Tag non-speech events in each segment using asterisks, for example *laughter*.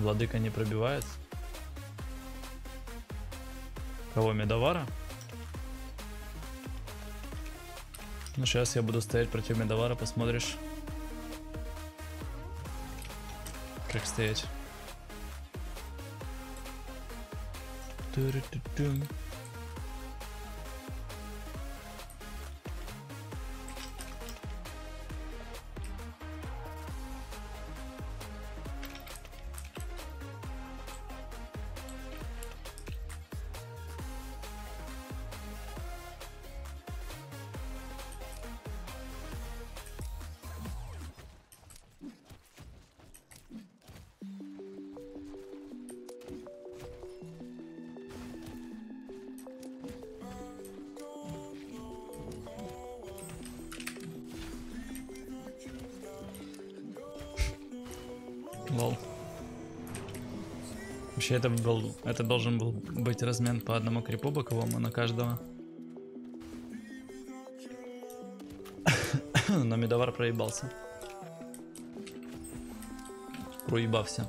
Владыка не пробивается. Кого, Медовара? Ну, сейчас я буду стоять против Медовара, посмотришь. Как стоять. Лол. Вообще это был, это должен был быть размен по одному крипу боковому на каждого. *coughs* Но медовар проебался. Проебався.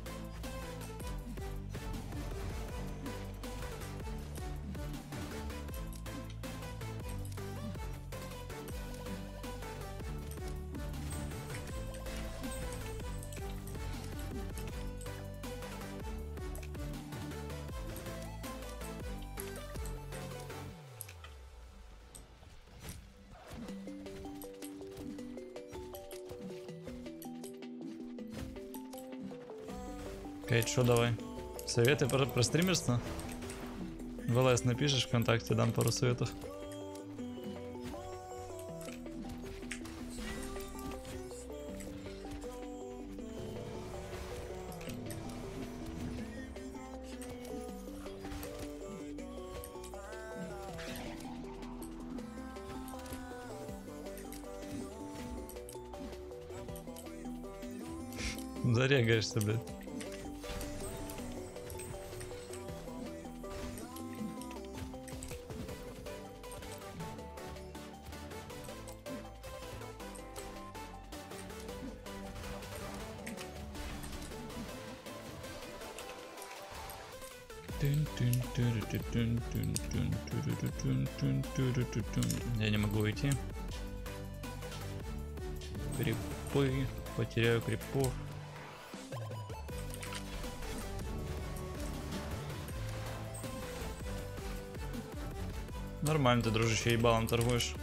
Кейт, что давай? Советы про, про стримерство? В напишешь ВКонтакте, дам пару советов. Зарегаешься, блядь. Я не могу уйти. Крипы. Потеряю крипов. Нормально ты, дружище, ебалом торгуешь.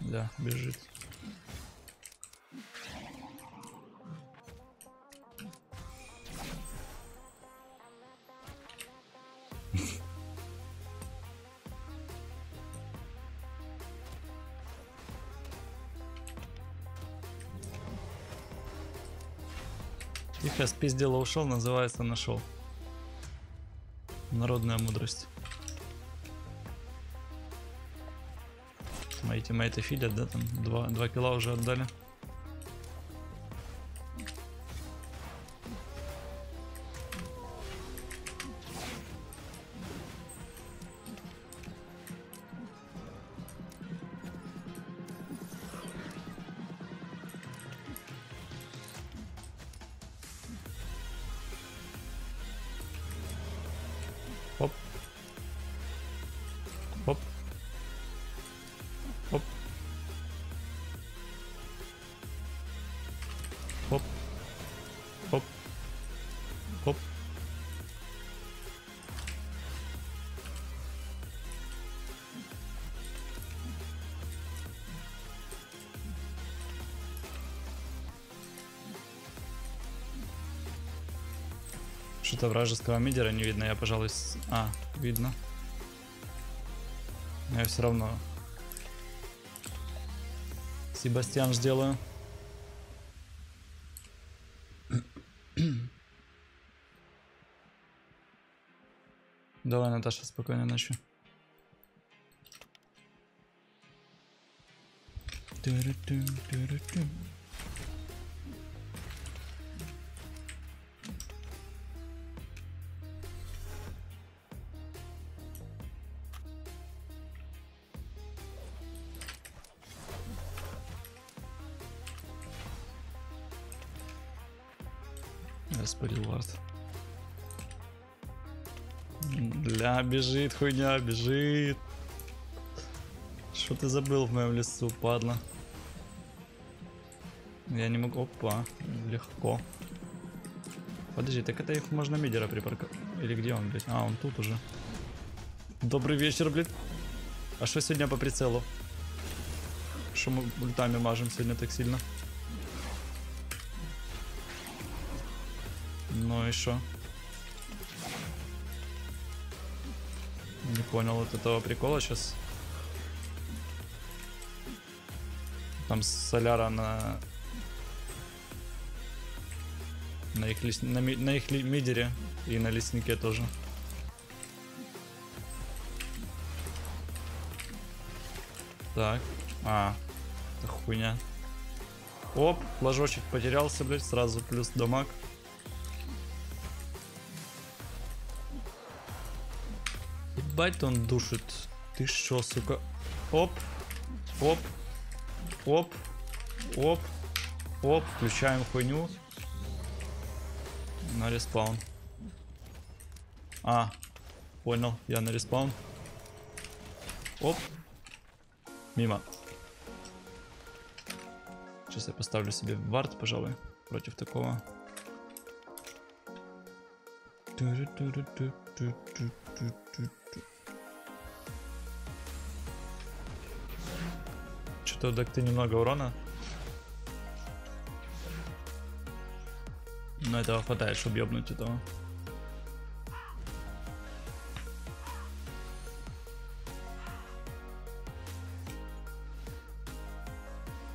Да, бежит. Тихо спиздила ушел, называется нашел. Народная мудрость. Мои тиммейты фидят, да, там 2, 2 килла уже отдали. Оп. Что-то вражеского мидера не видно, я, пожалуй. А, видно. Я все равно Себастьян сделаю. Давай, Наташа, спокойной ночи. Ту-ру-ту, ту-ру-ту. Я спалил вард. Бля, бежит хуйня, бежит. Что ты забыл в моем лесу, падла? Я не могу... Опа, легко. Подожди, так это их можно мидера припарковать. Или где он, блядь? А, он тут уже. Добрый вечер, блядь. А что сегодня по прицелу? Что мы ультами мажем сегодня так сильно? Ну и что? Не понял вот этого прикола сейчас. Там соляра на... На их, лес... на, ми... на их ли... мидере и на леснике тоже. Так. А, это хуйня. Оп, флажочек потерялся, блядь, сразу плюс дамаг. Ебать он душит. Ты шо, сука? Оп, оп, оп, оп, оп. Включаем хуйню. На респаун. А, понял, я на респаун. Оп. Мимо. Сейчас я поставлю себе вард, пожалуй, против такого. Что-то так ты немного урона. Но этого хватает, чтобы ёбнуть этого.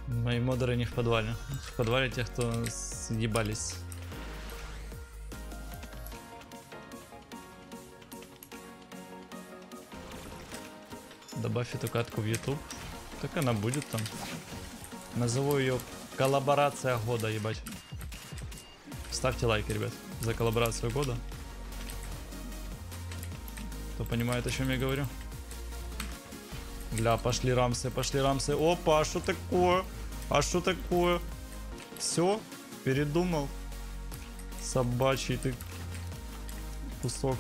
Мои модеры не в подвале. В подвале тех, кто съебались. Добавь эту катку в YouTube. Так она будет там. Назову ее коллаборация года, ебать. Ставьте лайки, ребят, за коллаборацию года. Кто понимает, о чем я говорю. Бля, пошли рамсы, пошли рамсы. Опа, а что такое? А что такое? Все? Передумал? Собачий ты кусок.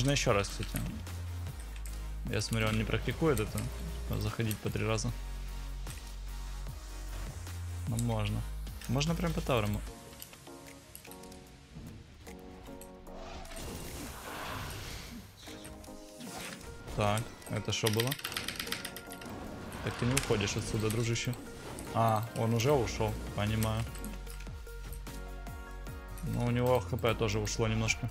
Можно еще раз, кстати. Я смотрю, он не практикует это. Заходить по три раза. Ну, можно. Можно прям по таурам. Так, это что было? Так ты не уходишь отсюда, дружище. А, он уже ушел, понимаю. Ну, у него хп тоже ушло немножко.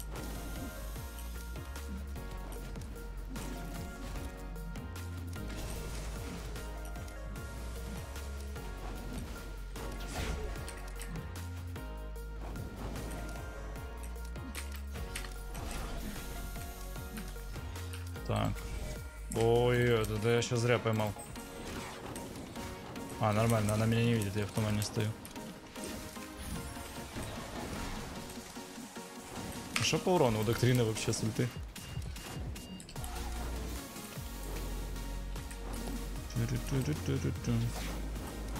Так. Ой, это да я сейчас зря поймал. А, нормально, она меня не видит, я в тумане стою. А что по урону у доктрины вообще с ульты?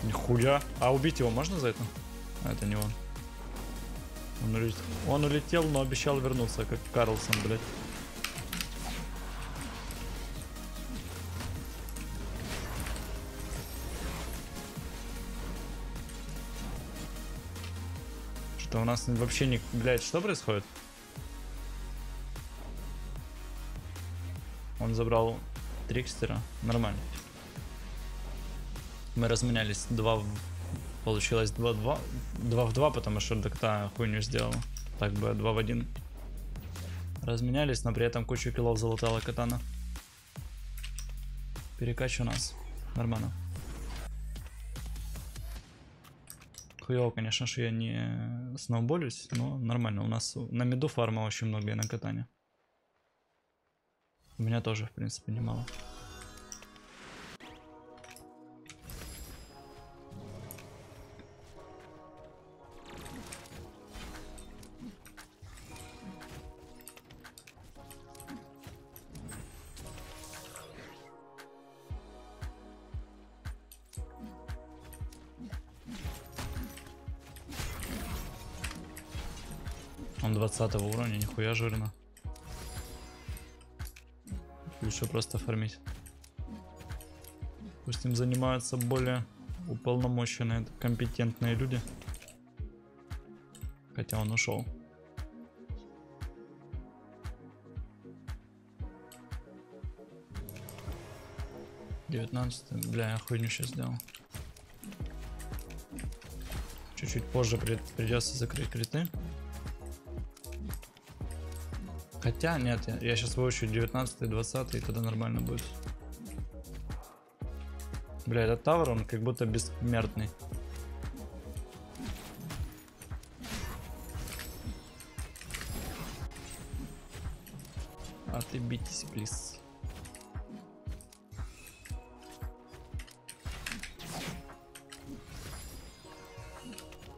Нихуя. А убить его можно за это? А, это не он. Он улетел. он улетел, но обещал вернуться, как Карлсон, блядь. Что у нас вообще не... Блядь, что происходит? Он забрал Трикстера. Нормально. Мы разменялись 2 в Получилось 2-2. 2 в 2, потому что докта хуйню сделала. Так бы 2 в 1. Разменялись, но при этом кучу киллов залутала катана. Перекач у нас. Нормально. Хуево, конечно, что я не сноуболюсь, но нормально. У нас на миду фарма очень много и на катане. У меня тоже, в принципе, немало. Он 20 уровня, нихуя жирно. Лучше просто фармить. Пусть им занимаются более уполномоченные, компетентные люди. Хотя он ушел. Девятнадцатый, бля, я хуйню сейчас сделал. Чуть-чуть позже при- придется закрыть криты. Хотя, нет, я, я сейчас выучу 19 20 и тогда нормально будет. Бля, этот тавр, он как будто бессмертный. Отъебитесь, плиз.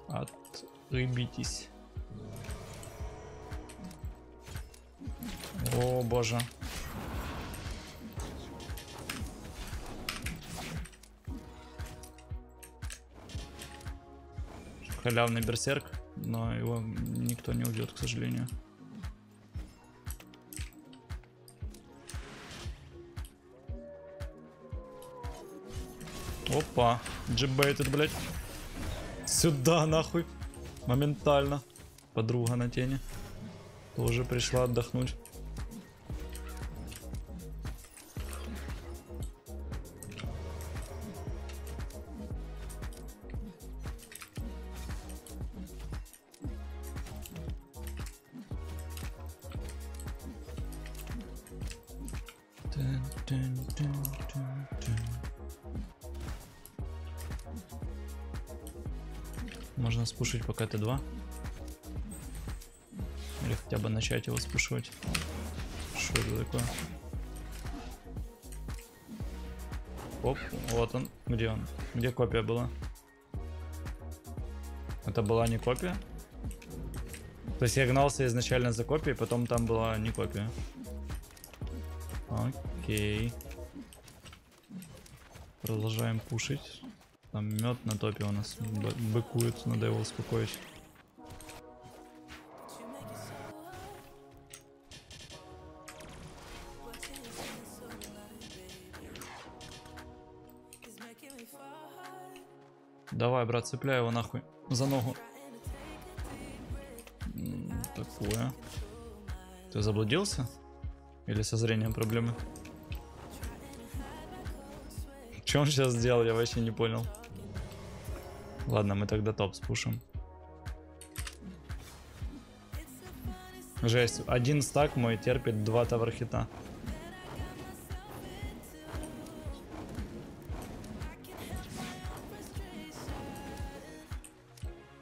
Отъебитесь. О боже. Халявный берсерк, но его никто не убьет, к сожалению. Опа, джибейтед, блядь. Сюда, нахуй. Моментально. Подруга на тени. Тоже пришла отдохнуть. Можно спушить пока Т2. Или хотя бы начать его спушивать. Что это такое? Оп, вот он. Где он? Где копия была? Это была не копия? То есть я гнался изначально за копией, потом там была не копия. Окей. Продолжаем пушить. Там мед на топе у нас быкует, надо его успокоить. Давай, брат, цепляй его нахуй за ногу. Такое. Ты заблудился? Или со зрением проблемы? Что он сейчас сделал, я вообще не понял. Ладно, мы тогда топ спушим. Жесть, один стак мой терпит два тавархита.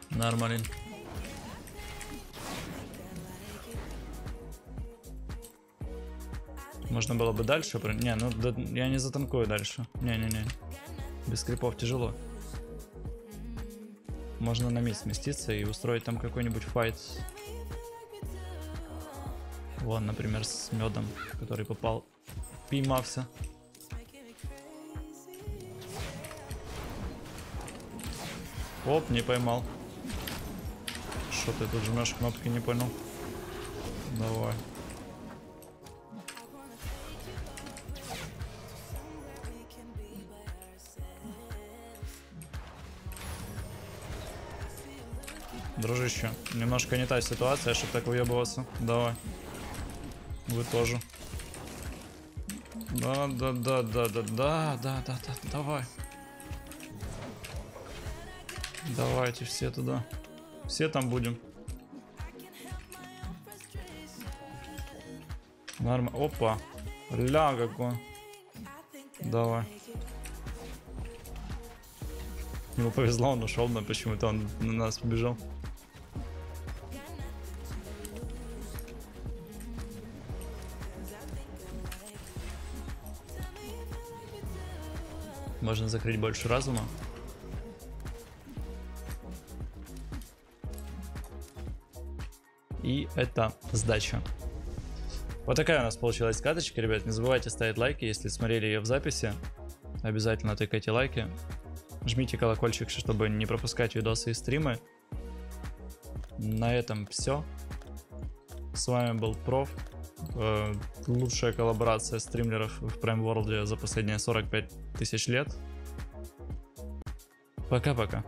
Нормалин. Можно было бы дальше. Не, ну да, я не затанкую дальше. Не-не-не. Без крипов тяжело. Можно на мид сместиться и устроить там какой-нибудь файт. Вон, например, с медом, который попал. Поймався. Оп, не поймал. Что ты тут жмешь кнопки, не понял. Давай. Дружище, немножко не та ситуация, чтобы так уебываться. Давай. Вы тоже. Да, да, да, да, да, да, да, да, да, давай. Давайте все туда. Все там будем. Норма. Опа. Ля какой. Давай. Ему повезло, он ушел, но почему-то он на нас побежал. Можно закрыть больше разума. И это сдача. Вот такая у нас получилась каточка, ребят. Не забывайте ставить лайки, если смотрели ее в записи. Обязательно тыкайте лайки. Жмите колокольчик, чтобы не пропускать видосы и стримы. На этом все. С вами был Проф. Э, лучшая коллаборация стримлеров в Prime World за последние 45 тысяч лет. Пока-пока.